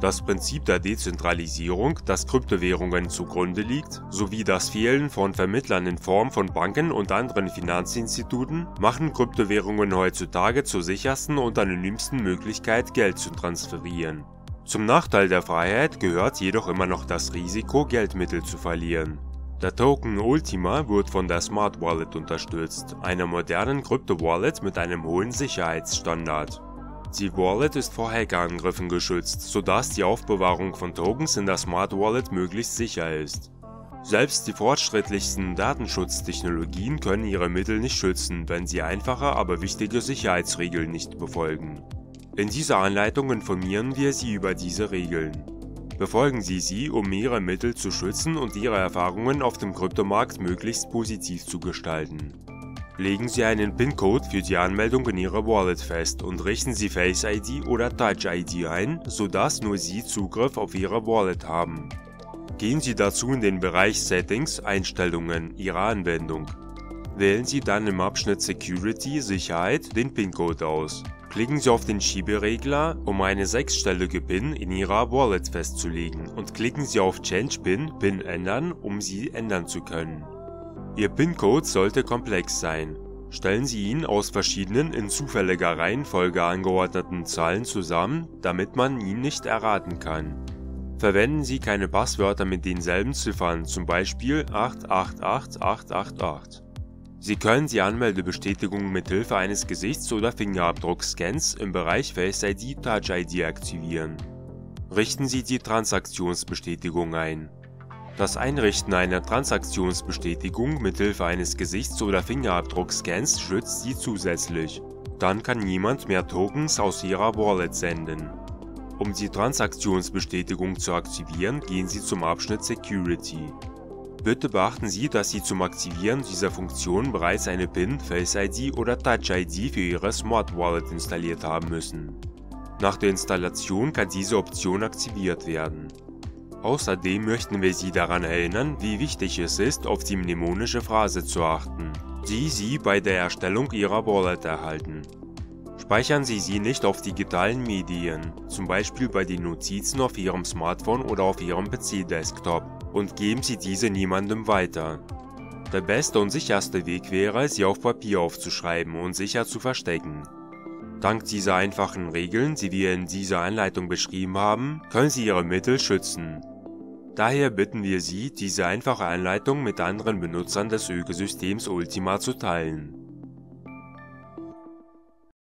Das Prinzip der Dezentralisierung, das Kryptowährungen zugrunde liegt, sowie das Fehlen von Vermittlern in Form von Banken und anderen Finanzinstituten machen Kryptowährungen heutzutage zur sichersten und anonymsten Möglichkeit, Geld zu transferieren. Zum Nachteil der Freiheit gehört jedoch immer noch das Risiko, Geldmittel zu verlieren. Der Token Ultima wird von der Smart Wallet unterstützt, einer modernen Krypto-Wallet mit einem hohen Sicherheitsstandard. Die Wallet ist vor Hackerangriffen geschützt, sodass die Aufbewahrung von Tokens in der Smart Wallet möglichst sicher ist. Selbst die fortschrittlichsten Datenschutztechnologien können ihre Mittel nicht schützen, wenn sie einfache, aber wichtige Sicherheitsregeln nicht befolgen. In dieser Anleitung informieren wir Sie über diese Regeln. Befolgen Sie sie, um Ihre Mittel zu schützen und Ihre Erfahrungen auf dem Kryptomarkt möglichst positiv zu gestalten. Legen Sie einen PIN-Code für die Anmeldung in Ihrer Wallet fest und richten Sie Face ID oder Touch ID ein, sodass nur Sie Zugriff auf Ihre Wallet haben. Gehen Sie dazu in den Bereich Settings Einstellungen Ihrer Anwendung. Wählen Sie dann im Abschnitt Security Sicherheit den PIN-Code aus. Klicken Sie auf den Schieberegler, um eine sechsstellige PIN in Ihrer Wallet festzulegen und klicken Sie auf Change PIN PIN ändern, um sie ändern zu können. Ihr PIN-Code sollte komplex sein. Stellen Sie ihn aus verschiedenen in zufälliger Reihenfolge angeordneten Zahlen zusammen, damit man ihn nicht erraten kann. Verwenden Sie keine Passwörter mit denselben Ziffern, zum Beispiel 888888. Sie können die Anmeldebestätigung mit Hilfe eines Gesichts- oder Fingerabdruckscans im Bereich Face ID Touch ID aktivieren. Richten Sie die Transaktionsbestätigung ein. Das Einrichten einer Transaktionsbestätigung mit Hilfe eines Gesichts- oder Fingerabdruckscans schützt Sie zusätzlich. Dann kann niemand mehr Tokens aus Ihrer Wallet senden. Um die Transaktionsbestätigung zu aktivieren, gehen Sie zum Abschnitt Security. Bitte beachten Sie, dass Sie zum Aktivieren dieser Funktion bereits eine PIN, Face ID oder Touch ID für Ihre Smart Wallet installiert haben müssen. Nach der Installation kann diese Option aktiviert werden. Außerdem möchten wir Sie daran erinnern, wie wichtig es ist, auf die mnemonische Phrase zu achten, die Sie bei der Erstellung Ihrer Wallet erhalten. Speichern Sie sie nicht auf digitalen Medien, zum Beispiel bei den Notizen auf Ihrem Smartphone oder auf Ihrem PC-Desktop, und geben Sie diese niemandem weiter. Der beste und sicherste Weg wäre, sie auf Papier aufzuschreiben und sicher zu verstecken. Dank dieser einfachen Regeln, die wir in dieser Anleitung beschrieben haben, können Sie Ihre Mittel schützen. Daher bitten wir Sie, diese einfache Anleitung mit anderen Benutzern des Ökosystems Ultima zu teilen.